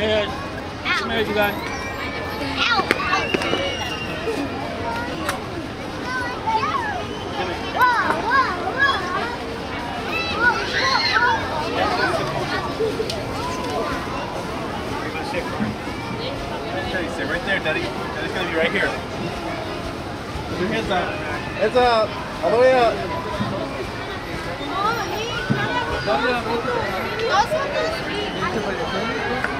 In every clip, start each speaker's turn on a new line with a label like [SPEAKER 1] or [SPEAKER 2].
[SPEAKER 1] Cheers. Cheers, you guys.
[SPEAKER 2] Sit right there, Daddy. Daddy's gonna be right here. Put your hands up. Hands up. All the way up. Hands up.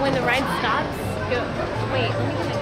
[SPEAKER 3] When the ride stops, go. Wait, let me